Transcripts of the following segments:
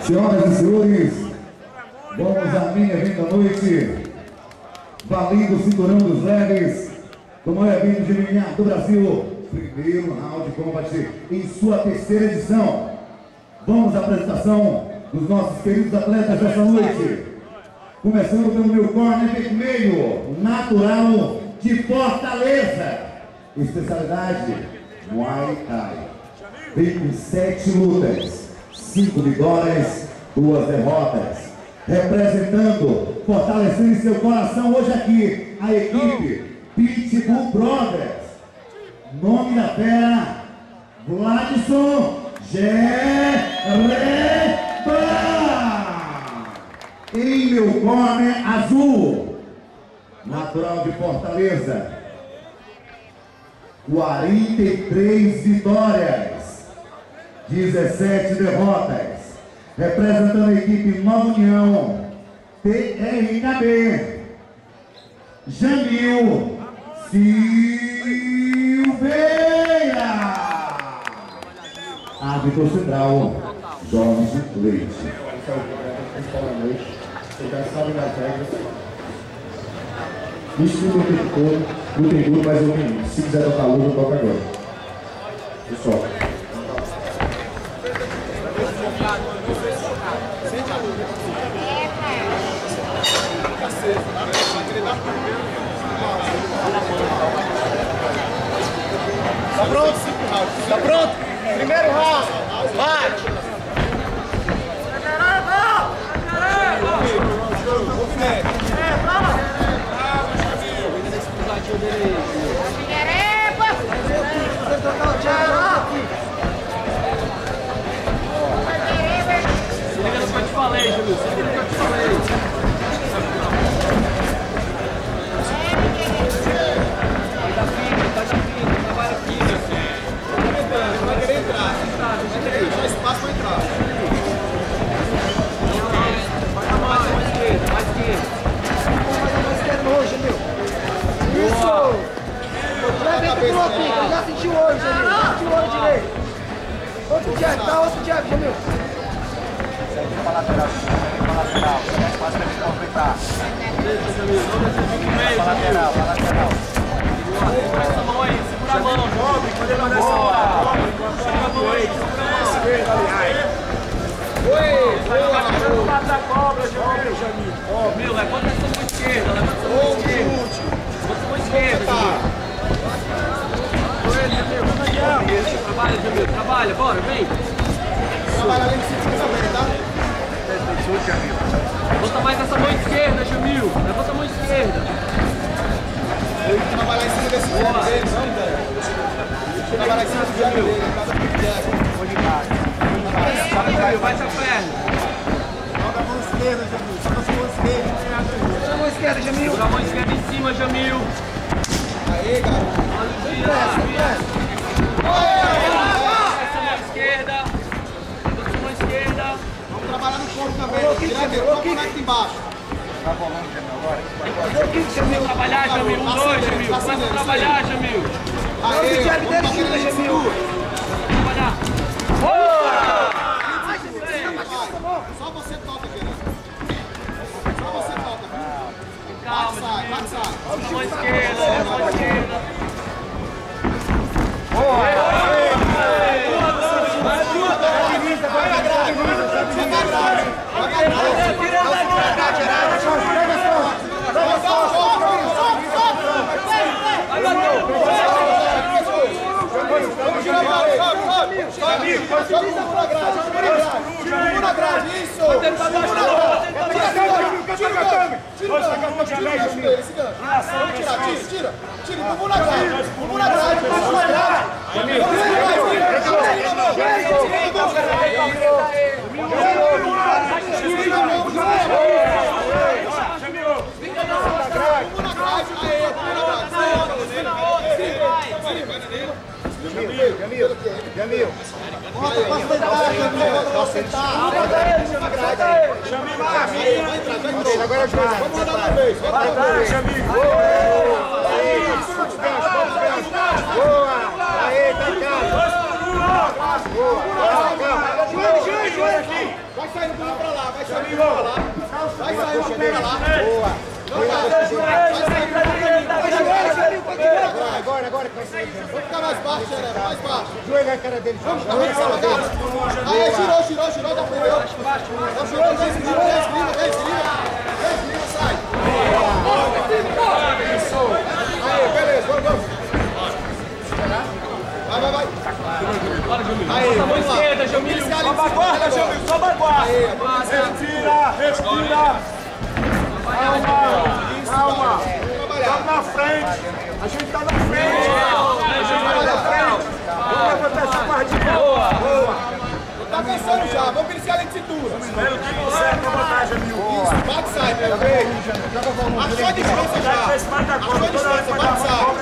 Senhoras e senhores, vamos à minha evento da noite, valendo o cinturão dos leves, do maior evento de MMA do Brasil, primeiro round combat em sua terceira edição. Vamos à apresentação dos nossos queridos atletas dessa noite. Começando pelo meu corner vermelho, natural de Fortaleza. Especialidade Muay Thai. Vem com sete lutas, cinco vitórias, duas derrotas. Representando, fortalecendo seu coração hoje aqui, a equipe Pitbull Brothers. Nome da fera, Vladson Jereba. Em meu corner azul, natural de Fortaleza. 43 vitórias, 17 derrotas. Representando a equipe Nova União, TRKB, Jamil Silveira. Árbitro central, Jorge Leite. Esse é o principal da noite. Vocês já sabem das regras. Estudo o tempo todo, lutem duro, mas eu tenho. Se quiser tocar luta, eu toco agora. Pessoal. Tá pronto? Tá pronto? Primeiro round. Vai. Se trabalha, bora, vem. Trabalha ali em cima também, tá? Levanta mais essa mão esquerda, Jamil. Levanta a mão esquerda. Tem que trabalhar em cima desse jab dele, não, velho. Que trabalhar em cima do jab dele, causa do jab. Jamil, vai essa perna. Joga a mão esquerda, Jamil. Joga a mão esquerda. Joga a mão esquerda, Jamil. Segura a mão esquerda em cima, Jamil. Aê, garoto. Olha o dia, Pressa, Essa mão esquerda. Levanta essa mão esquerda. Vamos trabalhar no corpo também. Direto, corpo conecta embaixo. Vamos trabalhar, Jamil. Um, dois, Jamil. Começa a trabalhar, Jamil. Ali em cima. Trabalhar. Boa! Só você toca, querido. Só você toca. Calma, Sai, Jamil. vai, sai. Mão esquerda, mão esquerda. Segura Tira, empurra na grade. Empurra na grade, empurra na grade. Jamil, Jamil. Bota Jamil. Pra sentar. Bota ele, empurra na grade. Aí, vai entrar, vai entrar. Agora os dois. Vamos rodar uma vez, vai rodar uma vez. Boa! Joelho, joelho, joelho. Vai sair no pulo pra lá, vai sair no pulo pra lá. Vai sair no pulo pra lá. Boa. Agora, agora que vai sair. Vamos ficar mais baixo, mais baixo. Joelho a cara dele. Vamos, vamos, vamos. Aí, girou, girou, girou, dá pra eu. Dá girou, vem, girou, vem, esgrima, vem, esgrima. Vem, esgrima, sai. Aí, beleza, vamos, vamos. Vai, vai, vai. Aí, Mão vamos lá. esquerda, Jamil. Policial Só em cima baguarda, dele agora. Jamil. Só baguarda. Aí, Respira, respira. Calma, calma. Vamos na frente. A gente tá na frente. A gente vai na frente. Vamos levantar essa boa. Boa. Tá cansando já, vamos policial em cintura. Espero que conserve a vantagem, mil. Isso, bate sai, meu bem. Achou a distância já. Achou a distância, bate sai.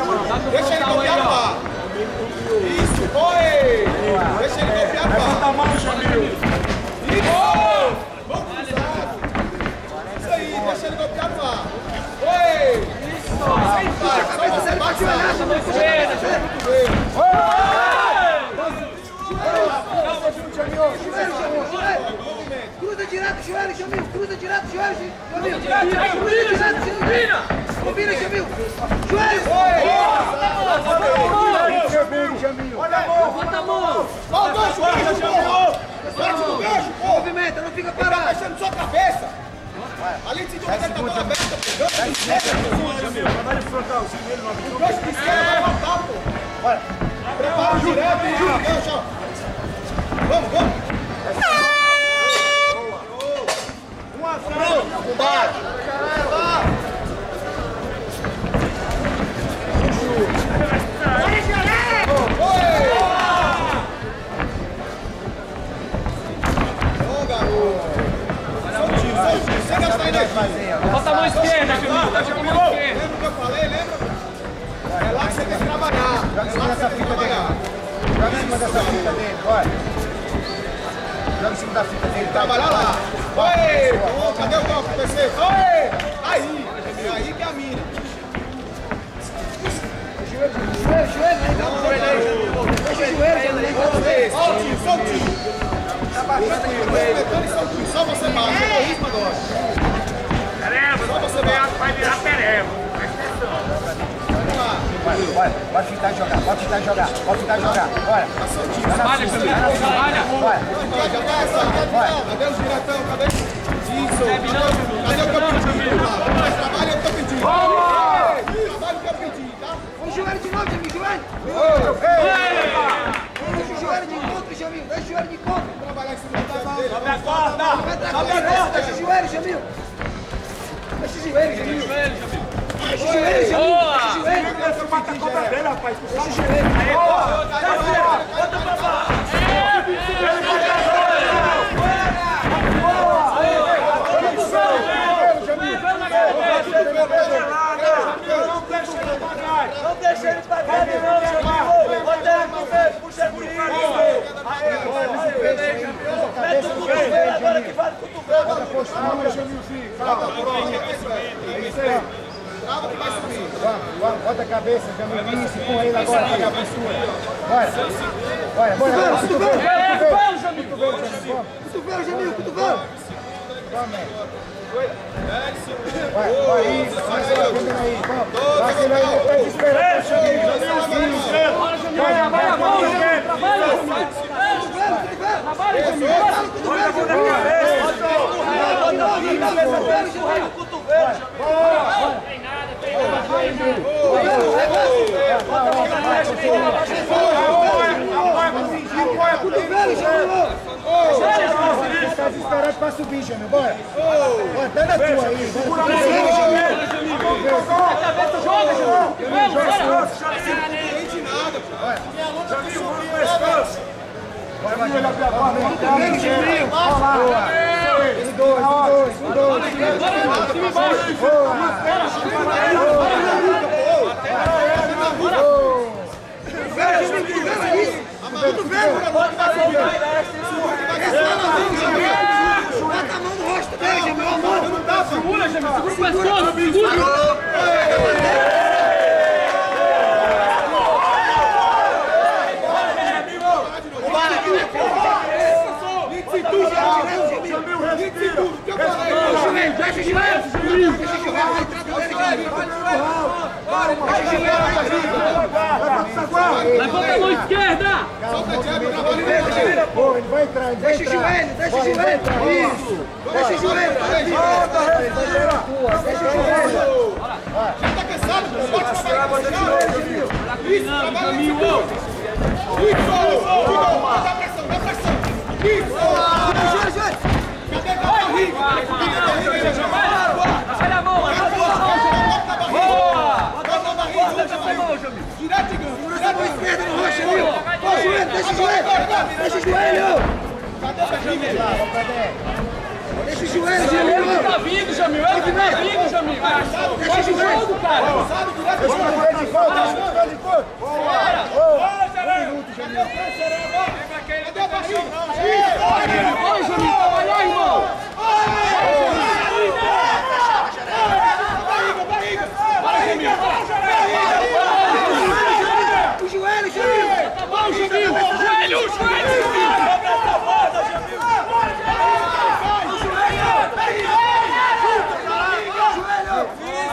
Joelho, Jamil. Cruza direto, joelho, Jamil. Cruza direto, Jamil. combina. Jamil. Joelho. Olha a mão. Bota a mão. Ó o gancho, gancho, porra. Bate no gancho, porra. Movimenta, não fica Tá parado. fechando sua cabeça. Ali de cintura dele tá toda aberta, pô. Gancho de esquerda. Vai de frontalzinho nele, não. O gancho de esquerda vai voltar, pô. Prepara direto e gira o gancho, ó. Vamos, vamos. A zero. Combate. Bota a mão esquerda, Jamil. Bota a mão esquerda. Lembra o que eu falei? Lembra? É lá que você tem que trabalhar. Lá que você tem que trabalhar. Joga em cima dessa fita dele, bora. Joga em cima da fita dele? Trabalhar lá. Ô, cadê o copo, PC? Oi! Aí! É aí que é a mina. Joelho, joelho, aí, dá um joelho aí. Joelho, Jamil. Soltinho, soltinho. Movimentando e soltinho. Só você bate. Egoísmo agora. Só você bate. Vai virar pereba. Vai, vai, pode e jogar, pode e jogar, pode e jogar, bora. Trabalha, Jamil. Trabalha. Já, já tá essa. Cadê os diretão? Cadê? Isso. Cadê o? Mas trabalha o pedi. Trabalha o tá? Vamos joelho de novo, Jamil, joelho. Deixa o joelho de encontro, Jamil, deixa o joelho de encontro. Trabalhar em cima do pé dele. Sobe a corda. Vai tranquilo, deixa o joelho, Jamil. Deixa o joelho, Jamil. Jamil. Deixa o joelho, Jamil. Deixa o joelho. Essa mata a conta dele, rapaz. Deixa o joelho. Não deixa ele pagar. Não deixa ele pagar, não, Jamil. Rodrigo, tu vem, puxa por isso. Mete o cotovelo agora que vale o cotovelo. Calma, Jamilzinho. Calma. Trava que vai subir. Vamos, bota a cabeça, Jamil, isso, com ele agora, pagar a postura. Bora. Bora, bora, bora. Cotovelo, É, cotovelo. vai, Jamil. Cotovelo, Jamil, cotovelo. Vai, vai, isso, vai, vai, vai, aí, vamos. Vai, vai, aí, depois espera, Jamil. Bora, Jamil. Trabalha a mão, Jamil. Trabalha. Trabalha, Jamil. Bota a mão na cabeça. Empurra no cotovelo. Jamil. Tá desesperado pra subir, Jamil, bora. Tá na tua aí. Bora, cotovelo, Jamil. Cabeça, joga, Jamil. Vamos, bora. Cotovelo, Jamil. Boa. Um, dois, um, dois, um, dois. Cima e baixo. Bota a mão no rosto dele, Jamil, a mão. Segura, Jamil. Segura o pescoço. Segura. Bora aqui, Levanta a mão esquerda! Solta a jab, trabalha ele. Boa, ele vai entrar, Deixa o joelho, deixa o joelho. entrar. Isso. Deixa o joelho. Tua, deixa o joelho. Já tá cansado, pô. Bota pra baixo. Isso, trabalha ele. Isso, Igor. Dá pressão, dá pressão. Isso. Joelho, joelho. Cadê a barriga? Cadê a barriga? Olha a mão, olha a mão! Boa! Bota a barriga. Direto, mão esquerda no Jamil. Ó o joelho, deixa o joelho. Deixa o joelho. Cadê a barriga? Deixa o joelho, Ele Jamil. tá vindo, Jamil! Ele tá vindo, Jamil! Faz o jogo, cara! Deixa o joelho de fora, deixa o joelho de fora. Cadê a barriga? Vai, Jamil, trabalhar, irmão! Barriga, barriga. Para, Jamil. O joelho, Jamil. Tá bom, Jamil! Joelho, joelho!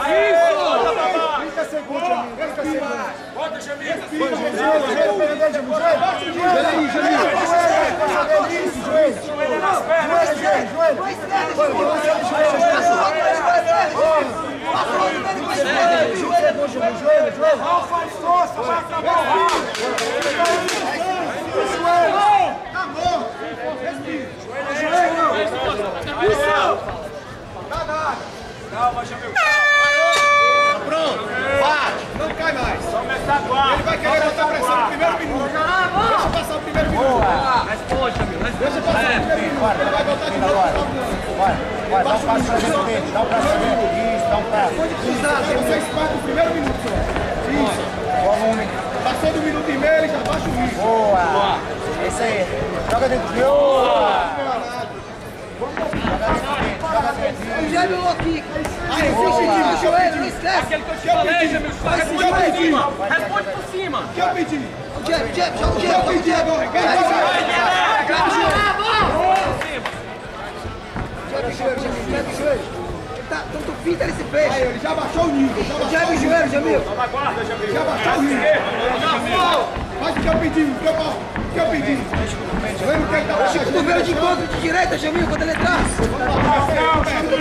Isso! 30 segundos, Jamil, 30 segundos. Bota, Jamil. Joelho, joelho, do minuto. Vai, vai, dá um passo pra frente, dá um passo pra frente. Isso, dá um passo. Vocês partem o primeiro minuto só. Isso. Volume. Passou do minuto e meio, ele já baixa o ritmo. Boa. É isso aí. Joga dentro de boa. O Jamil low kick. Aí, deixa o joelho, não esquece. Aquele que eu te falei, Jamil, responde por cima! Responde por cima! O que eu pedi? O jab, jab, joga o O que eu pedi agora? Grava o joelho. O o. Ele tá tanto pinta nesse Aí, peixe. ele já baixou o nível. Já baixou Jab o o Jamil. Já baixou o nível. Faz o que eu pedi. O que eu, o que eu pedi. Lembra que ele tá baixando? Cotovelo de encontro de direita, Jamil, quando ele entrar.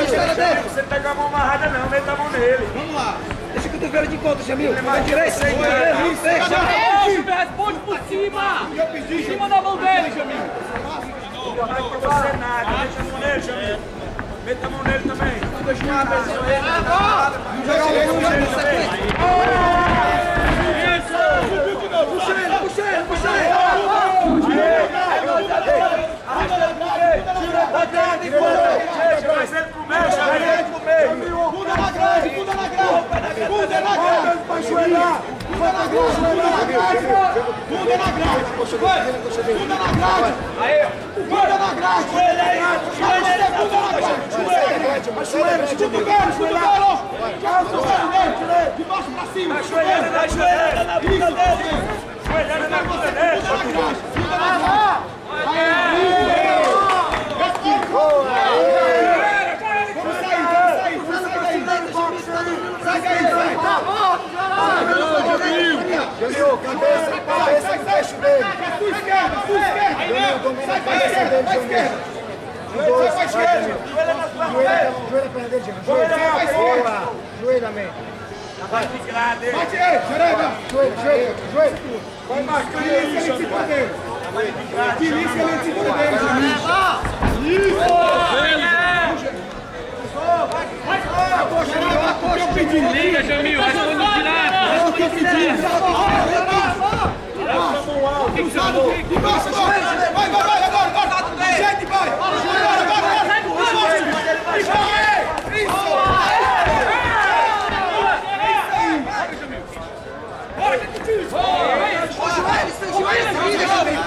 História dele. Você não pega a mão amarrada não, meta a mão nele. Vamos lá. Deixa o cotovelo de encontro, Jamil. Na direita, cotovelo, fecha. Responde por cima! O que eu pedi. Em cima da mão dele, Jamil! Não vai pra você nada, deixa a mão nele, Jamil. Meta a mão nele também. Joga ele, joga ele. Puxa ele, puxa ele, puxa ele. Traz ele pro meio, traz ele pro meio. Bunda na grade, bunda na grade. Bunda na grade. Vai joelhar. Bunda na grade, grade. Bunda na grade. Bunda na grade. Aí, Bunda na grade. joelho aí, joelho aí. Bunda na grade. Joelho. Joelho, cotovelo, cotovelo. Cotovelo dele. De baixo pra cima. Joelhada na joelhada na bunda dele. Joelhada na bunda dele. Bunda na grade. Bunda na grade. Vamos sair, vamos sair, vamos sair daí. Sai daí, sai. Jamil, cabeça, cabeça e fecha o dele. Pra sua esquerda, pra sua esquerda. Sai pra esquerda, pra esquerda. Sai pra esquerda. Joelho, joelho a perna dele, Jamil. Joelho, boa. Joelho, amém. Bate aí, Jerega. Joelho, joelho, joelho. Vai marcar ele em cima dele. Ali em cima dele, Jamil. O que eu pedi? Liga, Jamil, responde direto! O que eu pedi? Vai, vai, vai, agora, agora. Gente, vai. Agora, agora, agora. Isso aí. Isso. Ô, joelho, seu joelho, seguida, Jamil.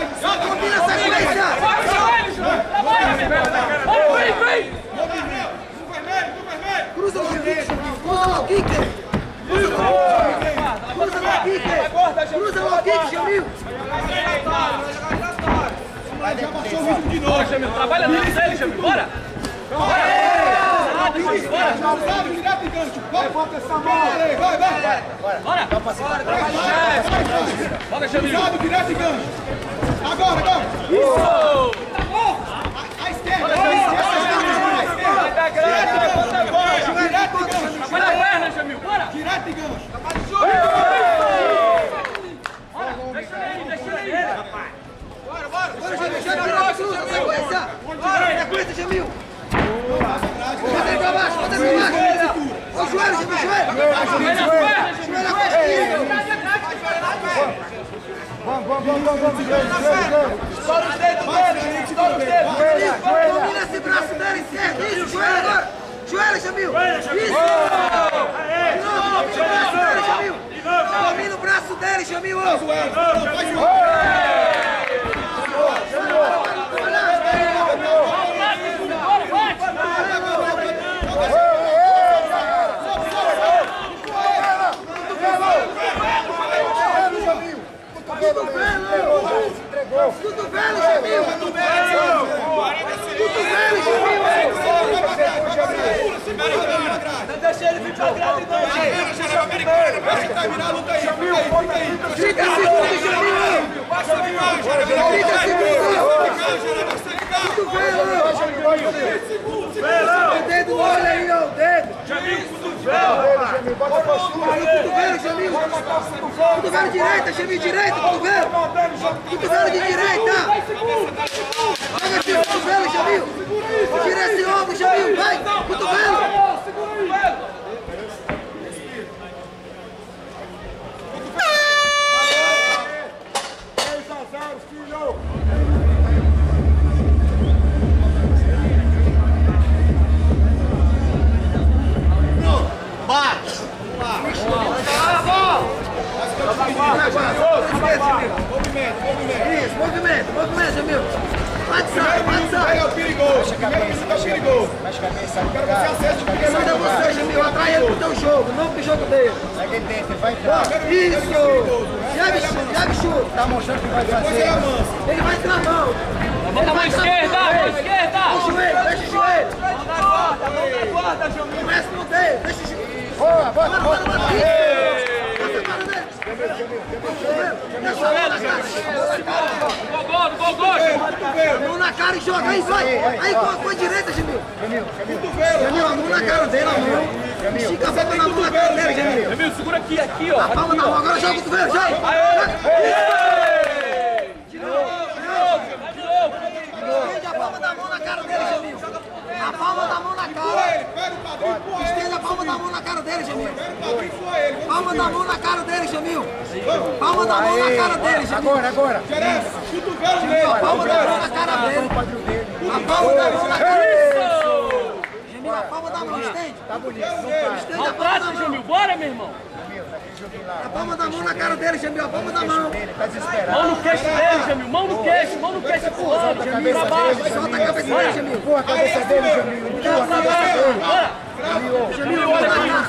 Kick. Low kick, Jamil. Já baixou o ritmo de novo. Trabalha dele, Jamil, bora! Direto e gancho. Vai. Vai, vai, vai. Bora! Bora, trabalha o chefe! Bora, Jamil! Sabe, direto e gancho. Agora, agora. Isso! A esquerda, a esquerda, a esquerda. Direto e gancho. Direto e gancho. Perna, Jamil! Bora! Direto e gancho. Deixa ele, deixa ele! Sequência! Sequência, Jamil! Bota ele pra baixo, bota ele pra baixo! Ó o joelho, Jamil, joelho! Joelho Jamil! Joelho na costa! Vamos, vamos, vamos, vamos, joelho, joelho, joelho. Estoura os dedos dele, estoura os dedos. Domina esse braço dele, esquerdo! Isso, joelho agora! Joelho, Jamil! Isso! De novo, domina o braço dele, Jamil! Domina o braço dele, Jamil! Cotovelo, Jamil! Cotovelo, Jamil! Deixa ele vir pra grade, não! Vai terminar a luta aí. Fica aí, fica aí. 30 segundos, Jamil! 30 segundos! Cotovelo! O dedo no olho aí, ó, o dedo! Jamil, bota a postura. Cotovelo, Jamil! Cotovelo direita, Jamil, direita, cotovelo! Cotovelo de direita! Cotovelo, Jamil! Tira esse ombro, Jamil, vai! Cotovelo! Isso, movimento, movimento, Jamil! WhatsApp, WhatsApp! É o perigoso. Primeiro minuto é o perigoso. Quero que você acesse o Manda minuto. você, Jamil, atrai ele pro teu jogo, não pro jogo dele! Isso! Jabe, jabe chute! Tá mostrando que vai fazer. ele vai entrar a mão! Mão na mão esquerda, mão esquerda! Deixa o joelho, deixa o joelho! Guarda, Jamil! Começa no dedo, deixa o joelho! Boa, bota, bota. na cara! Gol, gol, gol! Mão na cara e joga, aí vai! Aí com a direita, Jamil! Jamil, a mão na cara dele, a mão! Estica a palma na mão na cara dele, Jamil! Jamil, segura aqui, aqui, ó! A palma na mão, agora joga o cotovelo, joga! Estende a palma da mão na cara dele, Jamil! A palma da mão na cara! Pega o quadril, palma da mão na cara dele, Jamil! Palma da mão na cara dele, Jamil! Palma da mão na cara dele, Jamil! Agora, agora. Cotovelo nele. A palma da mão na cara dele! A palma da mão na cara dele! Jamil, a palma da mão, estende! Tá bonito, não para. Estende a palma da Maltrata, mão! Jamil! Bora, meu irmão! A palma da mão na cara dele, Jamil! A palma da mão! Tá desesperado. Mão no queixo dele, Jamil! Mão no queixo, mão no queixo, empurrando! Jamil, pra baixo! Solta a cabeça dele, Jamil! Empurra a cabeça dele, Jamil. Empurra a cabeça dele. Bora! Jamil, olha!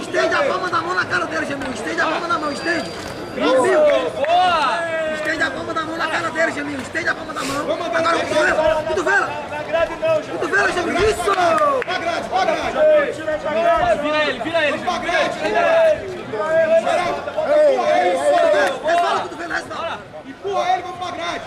Estende a palma da mão na cara dele, Jamil! Estende a palma da mão, estende! Jamil! Boa! Estende a palma da mão na cara dele, Jamil! Estende a palma da mão! Agora o cotovelo! Cotovelo! Cotovelo, Jamil! Isso! Pra grade, pra grade. Vira ele, vira ele! Pra grade, empurra ele. Empurra ele, vamos pra grade.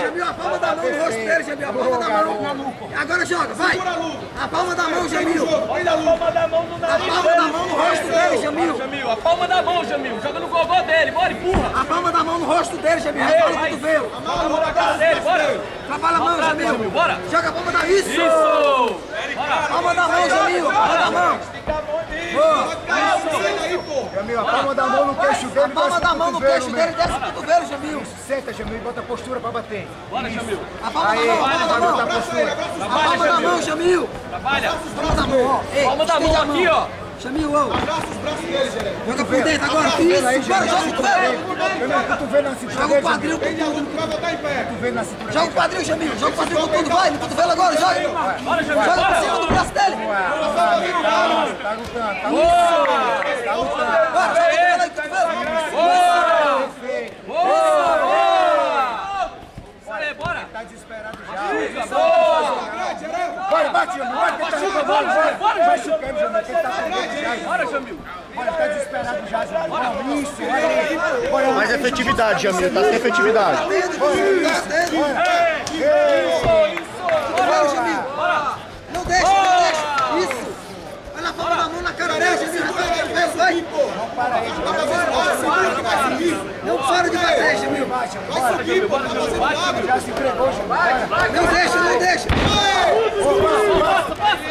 Jamil, a palma da mão no rosto dele, Jamil! A palma da mão! Agora joga, vai! A. A palma da mão, Jamil! Da luta. Palma da mão no A nariz palma da mão no rosto dele, Jamil! A palma da mão, Jamil! Joga no gogó dele, bora, empurra! A palma da mão no rosto dele, Jamil! Resvala o cotovelo! A palma da cara dele, bora! Trabalha a mão, Jamil! Bora! Joga a palma da... Isso! Isso! Palma da mão, Jamil! Palma da mão! Jamil, a palma da mão no queixo dele. A palma desce da mão no queixo dele, desce o cotovelo, Jamil! Senta, Jamil, e bota a postura pra bater. Bora, Jamil! A palma da mão, a palma da mão! a palma da mão, Jamil! Trabalha! Palma da mão, ó! Palma da mão aqui, ó! Jamil, ó! Abraça os braços dele, Jerez. Joga por dentro agora! Isso! Bora, joga o cotovelo! Jamil, cotovelo na cintura Joga o quadril com tudo! Joga o quadril, Jamil! Joga o quadril com tudo! Vai, no cotovelo agora, joga! Bora, Jamil, Joga por cima do braço dele! Tá lutando, tá lutando. Tá lutando. Tá lutando. Bora, joga o cotovelo aí, cotovelo! Boa! Boa! Bora, bora! Tá já. Boa! Grade, Jerez. Vai, bate, Jamil, vai. Vai chutando, Jamil, que ele tá perdendo já. Bora, Jamil. Bora, tá desesperado já, Jamil. Isso, bora. Bora. Mais efetividade, Jamil, tá sem efetividade. Tendo. Bora, Jamil. Não deixa, não deixa. Isso. Vai na palma da mão na cara dele, Jamil. Vai, vai, vai. Não para aí. Não para de bater, Jamil. Vai subir, pô. Tá. Já se entregou, Jamil. Não deixa, não deixa.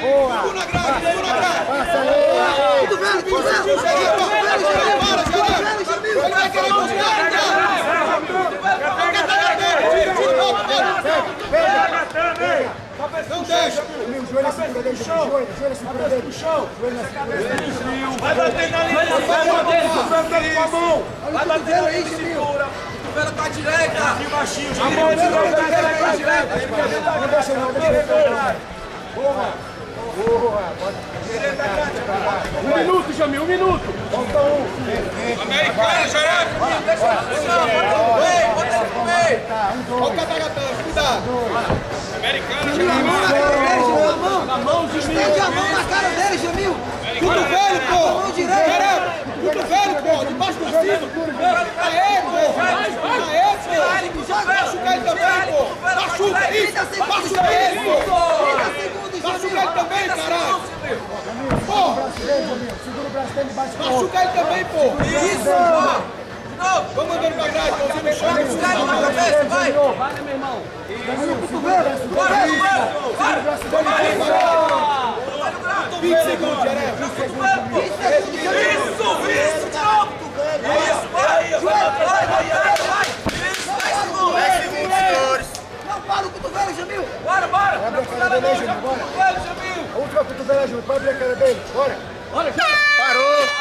Boa. Segura a grade, segura a grade. Passa aí. Cotovelo, cotovelo. Cotovelo, Jamil. Cotovelo, Jamil. Ele vai querer buscar, cara. Pega a dele, tira, tira, volta, volta. Não deixa. Jamil, joelho segura dele, Jamil. Joelho, joelho segura dele. Joelho na segura dele. Vai bater na linha, vai bater com a mão. Olha o cotovelo aí, Jamil. Cotovelo pra direita. Baixinho, baixinho, A mão direita, pra direita. Não deixa não, deixa pegar. Boa. Boa. Um minuto, Jamil, um minuto. Falta um. Americana, xarope. Ei, bota esse pro meio. Tá, um, Olha o dois. catagatão, cuidado. Jamil, a mão na cara dele, Jamil. Mão. Estende a mão na cara dele, Jamil. A mão pô. direita. Caramba, cotovelo, pô. Debaixo do cinto. Aê, pô. Aê, pô. Machuca ele também, pô. Machuca, isso. Machuca ele, pô. 30 segundos, Machuca ele também, caralho. Pô, Braço dele, Jamil. Segura o braço dele debaixo do ombro. machuca ele também, pô. Isso, ó. Vamos andando pra grade, mãozinha no chão. Na cabeça, vai. Jamil, segura o braço dele. Bora, Cotovelo. o braço dele. 20 segundos, Jeré. 20 segundos. Isso, isso, novo. Isso, vai. Vai, vai, vai, vai. Isso, 10 segundos. Não para o cotovelo, Jamil. Bora, bora. Abre a cara dele, Jamil, bora. Cotovelo, Jamil. A última cotovela junto. Vai abrir a cara dele. Bora. Acabou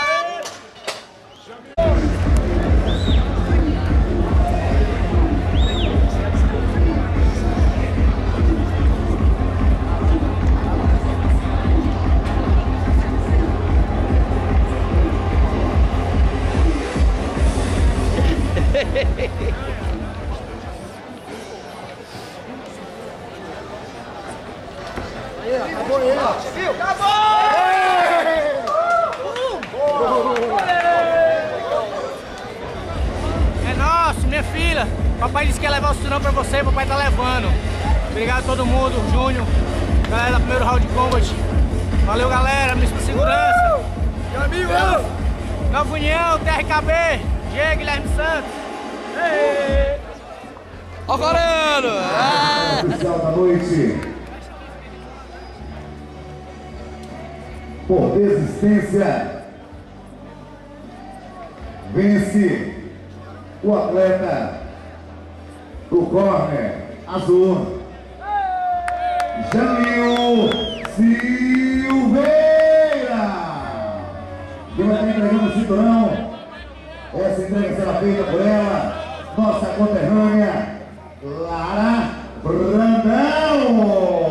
Por desistência. Vence o atleta do corner azul. Jamil Silveira. Quem vai estar entregando o cinturão? Essa entrega será feita por ela, nossa conterrânea, Lara Brandão.